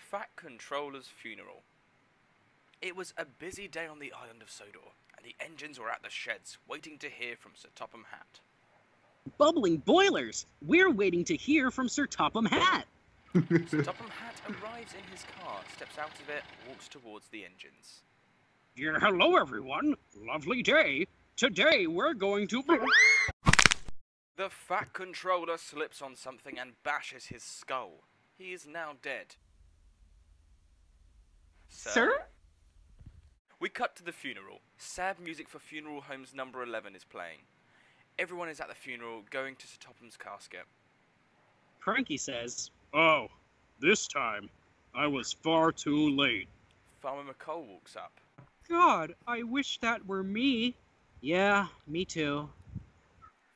Fat Controller's funeral. It was a busy day on the island of Sodor, and the engines were at the sheds, waiting to hear from Sir Topham Hatt. Bubbling boilers! We're waiting to hear from Sir Topham Hatt! Sir Topham Hatt arrives in his car, steps out of it, walks towards the engines. Yeah, hello everyone! Lovely day! Today we're going to. The Fat Controller slips on something and bashes his skull. He is now dead. Sir? We cut to the funeral. Sad music for Funeral Homes number 11 is playing. Everyone is at the funeral, going to Sir Topham's casket. Cranky says, Oh, this time I was far too late. Farmer McColl walks up. God, I wish that were me. Yeah, me too.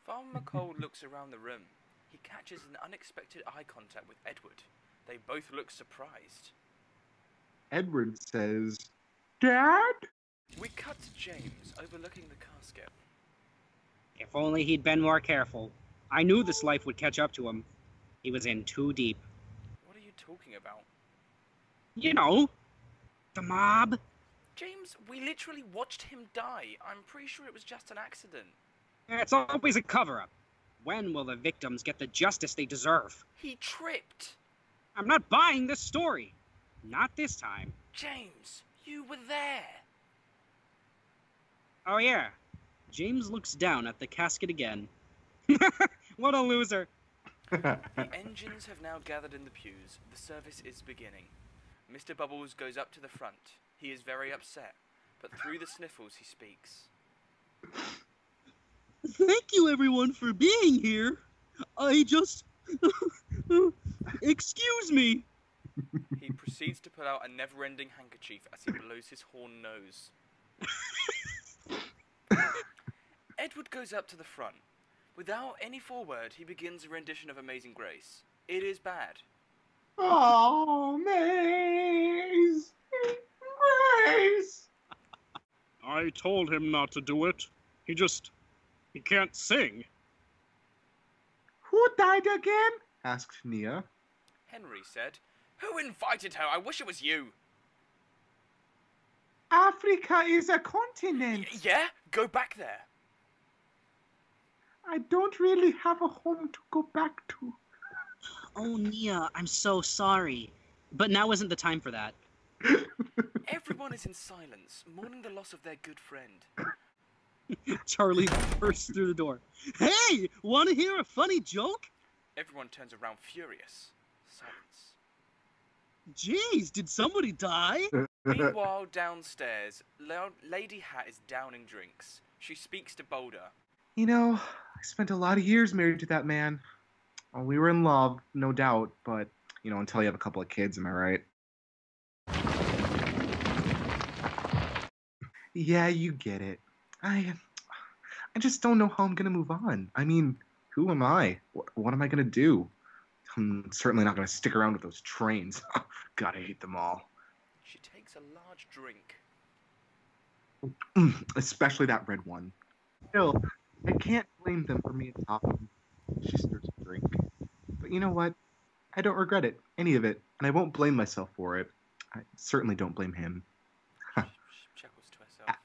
Farmer McColl looks around the room. He catches an unexpected eye contact with Edward. They both look surprised. Edward says, Dad? We cut to James overlooking the casket. If only he'd been more careful. I knew this life would catch up to him. He was in too deep. What are you talking about? You know, the mob. James, we literally watched him die. I'm pretty sure it was just an accident. It's always a cover up. When will the victims get the justice they deserve? He tripped. I'm not buying this story. Not this time. James, you were there. Oh, yeah. James looks down at the casket again. what a loser. The engines have now gathered in the pews. The service is beginning. Mr. Bubbles goes up to the front. He is very upset, but through the sniffles he speaks. Thank you, everyone, for being here. I just. Excuse me. He proceeds to pull out a never ending handkerchief as he blows his horn nose. Edward goes up to the front. Without any foreword, he begins a rendition of Amazing Grace. It is bad. Oh, Maze! Grace! I told him not to do it. He just. he can't sing. Who died again? asked Nia. Henry said, Who invited her? I wish it was you. Africa is a continent. yeah? Go back there. I don't really have a home to go back to. Oh, Nia, I'm so sorry. But now isn't the time for that. Everyone is in silence, mourning the loss of their good friend. Charlie bursts through the door. Hey, want to hear a funny joke? Everyone turns around furious. Silence. Jeez, did somebody die? Meanwhile, downstairs, La- Lady Hatt is downing drinks. She speaks to Boulder. You know, I spent a lot of years married to that man. Well, we were in love, no doubt, but, you know, until you have a couple of kids, am I right? Yeah, you get it. I I just don't know how I'm going to move on. I mean, who am I? What, what am I going to do? I'm certainly not going to stick around with those trains. God, I hate them all. She takes a large drink. Mm, Especially that red one. Still, I can't blame them for me and Topham. She stirs a drink. But you know what? I don't regret it, any of it, and I won't blame myself for it. I certainly don't blame him. Chuckles to herself.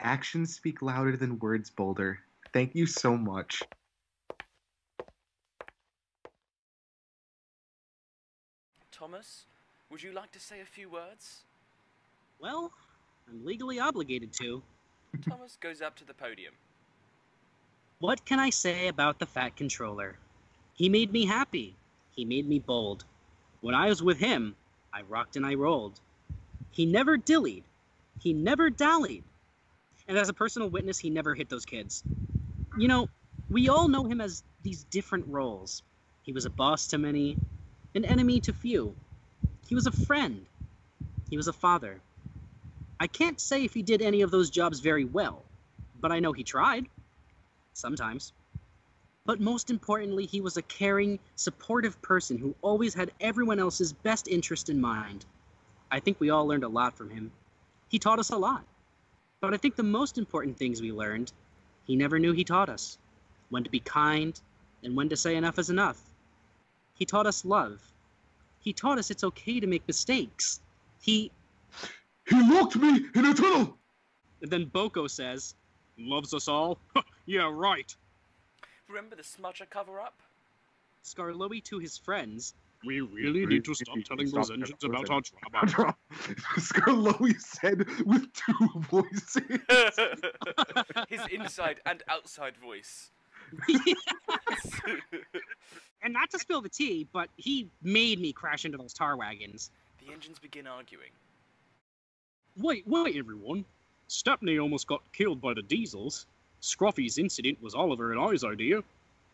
Actions speak louder than words, Boulder. Thank you so much. Thomas, would you like to say a few words? Well, I'm legally obligated to. Thomas goes up to the podium. What can I say about the Fat Controller? He made me happy. He made me bold. When I was with him, I rocked and I rolled. He never dillied. He never dallied. And as a personal witness, he never hit those kids. You know, we all know him as these different roles. He was a boss to many, an enemy to few. He was a friend. He was a father. I can't say if he did any of those jobs very well, but I know he tried. Sometimes. But most importantly, he was a caring, supportive person who always had everyone else's best interest in mind. I think we all learned a lot from him. He taught us a lot. But I think the most important things we learned, he never knew he taught us when to be kind and when to say enough is enough. He taught us love. He taught us it's okay to make mistakes. He. He locked me in a tunnel! And then BoCo says, Loves us all? yeah, right. Remember the smudger cover up? Skarloey to his friends, We really need to stop telling those engines about our drama. Skarloey said with two voices. His inside and outside voice. and not to spill the tea, but he made me crash into those tar wagons. the engines begin arguing. Wait, wait, everyone. Stepney almost got killed by the diesels. Scruffy's incident was Oliver and I's idea.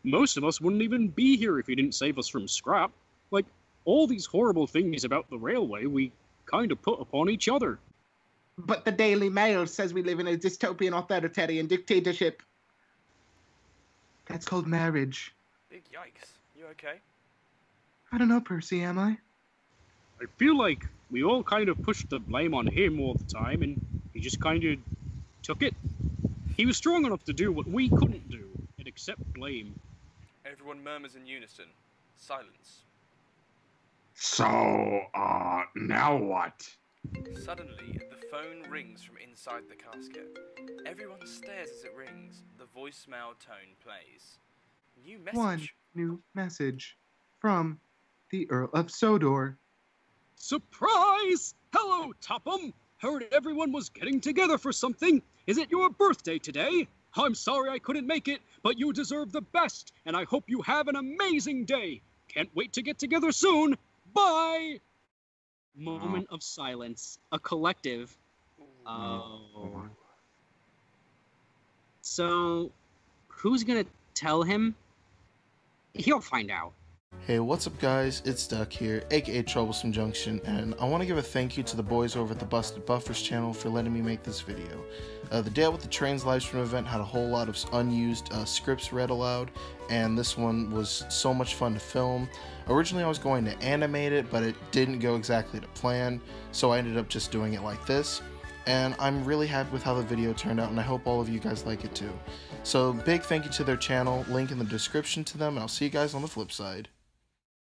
Most of us wouldn't even be here if he didn't save us from scrap. Like, all these horrible things about the railway we kind of put upon each other. But the Daily Mail says we live in a dystopian authoritarian dictatorship. That's called marriage. Big yikes. You okay? I don't know, Percy, am I? I feel like we all kind of pushed the blame on him all the time, and he just kind of took it. He was strong enough to do what we couldn't do and accept blame. Everyone murmurs in unison. Silence. So, uh, now what? Suddenly, the phone rings from inside the casket. Everyone stares as it rings. The voicemail tone plays. New message. One new message from the Earl of Sodor. Surprise! Hello, Topham! Heard everyone was getting together for something. Is it your birthday today? I'm sorry I couldn't make it, but you deserve the best, and I hope you have an amazing day. Can't wait to get together soon. Bye! Moment of silence. A collective. Oh. So, who's gonna tell him? He'll find out. Hey, what's up, guys? It's Duck here, aka Troublesome Junction, and I want to give a thank you to the boys over at the Busted Buffers channel for letting me make this video. Uh, the Day with the Trains livestream event had a whole lot of unused uh, scripts read aloud, and this one was so much fun to film. Originally, I was going to animate it, but it didn't go exactly to plan, so I ended up just doing it like this. And I'm really happy with how the video turned out, and I hope all of you guys like it too. So, big thank you to their channel, link in the description to them, and I'll see you guys on the flip side.